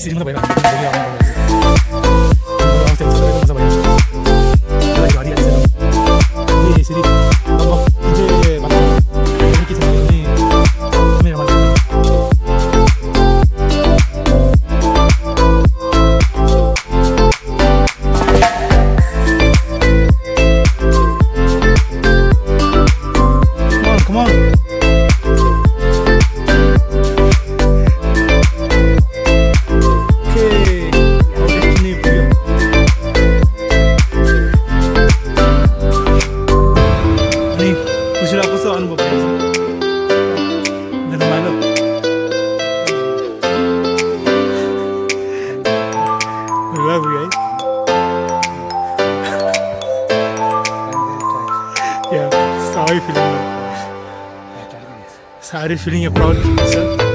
Istri mana banyak? Jadi orang banyak. Orang saya sudah banyak banyak. Kita jadi ada. Ini istri. Apa? Ini macam. Ini kita ini. Ini ramai. Come on, come on. 도시락 구워하는 법 배웠어. 내가 말로. 라고요. Yeah, sorry feeling. Sorry feeling a proud sir.